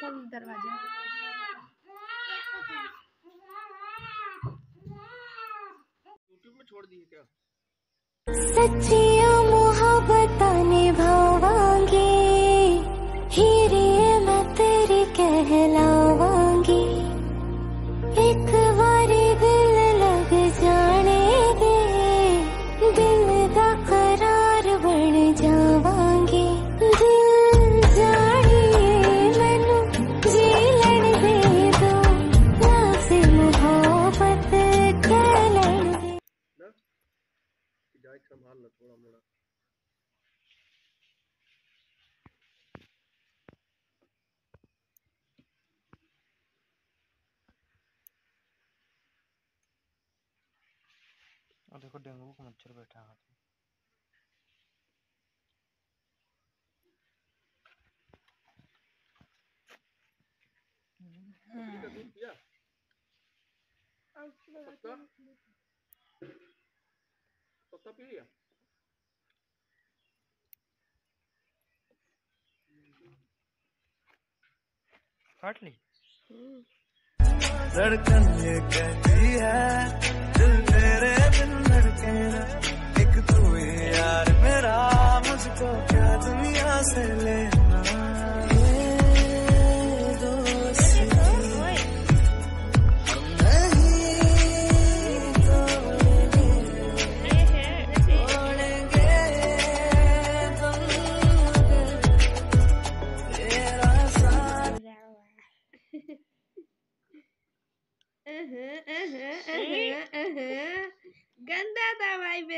खोल दरवाज़ा। यूट्यूब में छोड़ दिए क्या? सच्ची मोहब्बत निभावांगी जाए संभाल लो थोड़ा मोड़ा। और देखो डेंगू का मच्छर बैठा है हाथ में। लिया काट ली धड़कन ये कहती है दिल तेरे बिन धड़के एक तू ही यार मेरा मुझको क्या दुनिया से लेना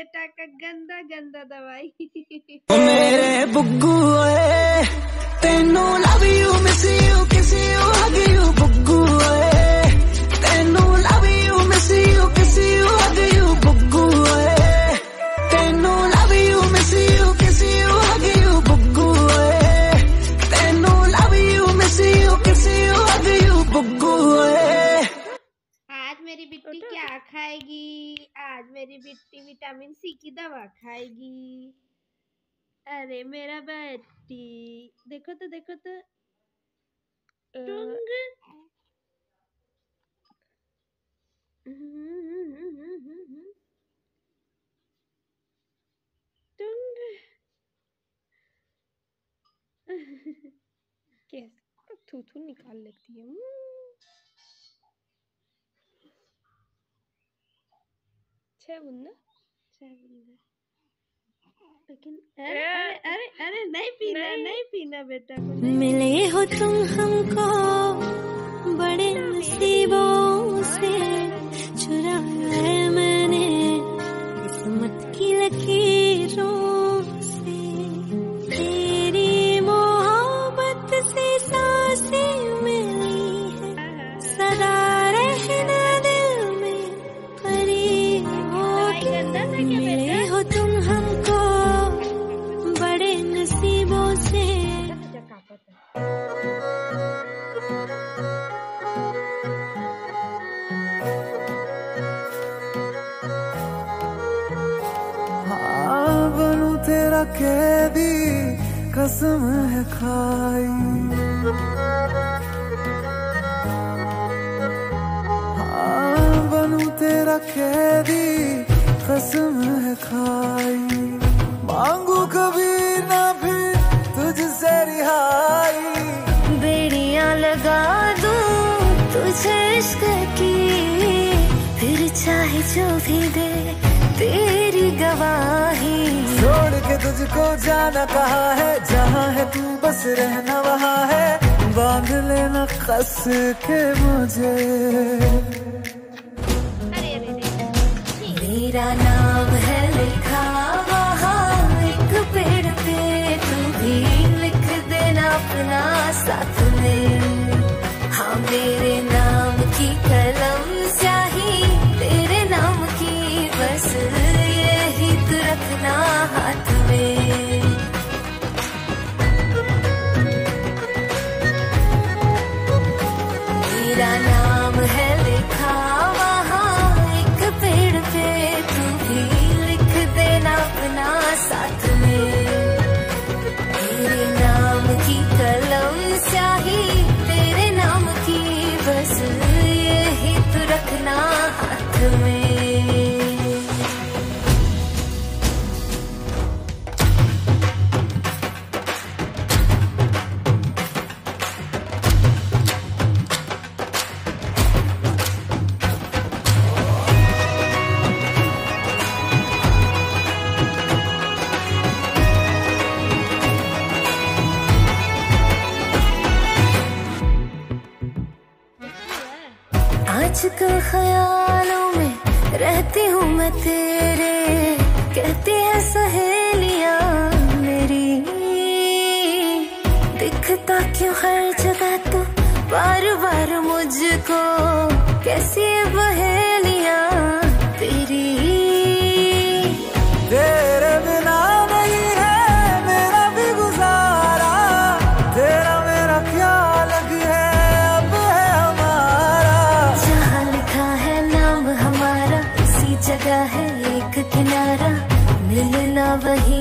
बेटा का गंदा गंदा दवाई। मेरे बुग्गू तेनू मेरी बिट्टी विटामिन सी की दवा खाएगी। अरे मेरा बट्टी देखो तो देखो तो। टुंग। टुंग। कैसे? थू थू निकाल लेती है। छह बुंदा छह बुंदा लेकिन अरे अरे अरे अरे नहीं पीना नहीं, पीना बेटा को मिले हो तुम हमको बड़े तेरा कैदी कसम है खाई। हाँ बनू तेरा कैदी, कसम है खाई। मांगू कभी ना फिर तुझसे रिहाई। बेड़ियाँ लगा दूँ तुझे इश्क की, फिर चाहे जो भी दे तुझको जाना कहा है? जहाँ है तू बस रहना वहाँ है। बाँध लेना कस के मुझे। मेरा नाम है लिखा वहाँ एक पेड़ पे तू भी लिख देना अपना साथ में। हाँ मेरे नाम की कलम स्याही आजकल ख्यालों में रहती हूँ मैं तेरे, कहती है सहेलियाँ मेरी। दिखता क्यों हर जगह तो? बार बार मुझको, कैसी ये मिलना वहीं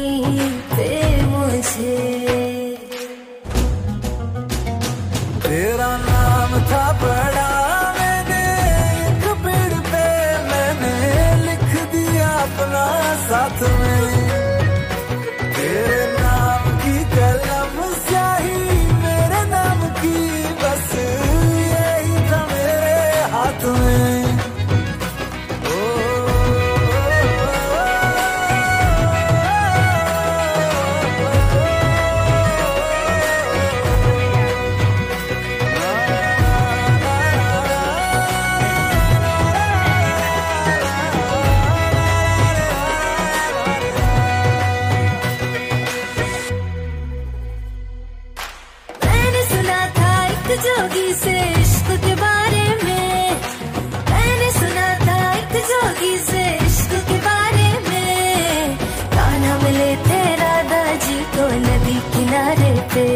किनारे पे।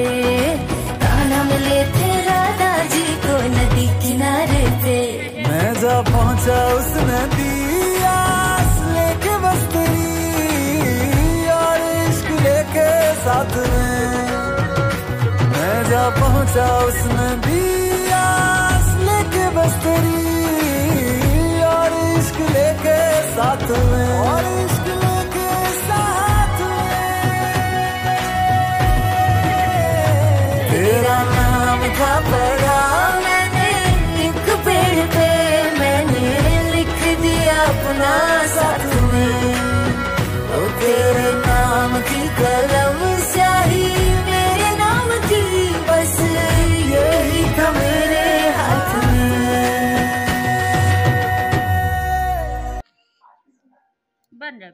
कान्हा मिले थे राधा जी को नदी किनारे पे। मैं जा पहुँचा उस नदी आस लेके बस तेरी और इश्क लेके साथ में। मैं जा पहुँचा उस नदी आस लेके बस तेरी और इश्क लेके साथ में। और इश्क पड़ा मैंने लिख दिया अपना साथ में। नाम की कलम स्याही, मेरे नाम की बस, यही था मेरे हाथ में। बन रहा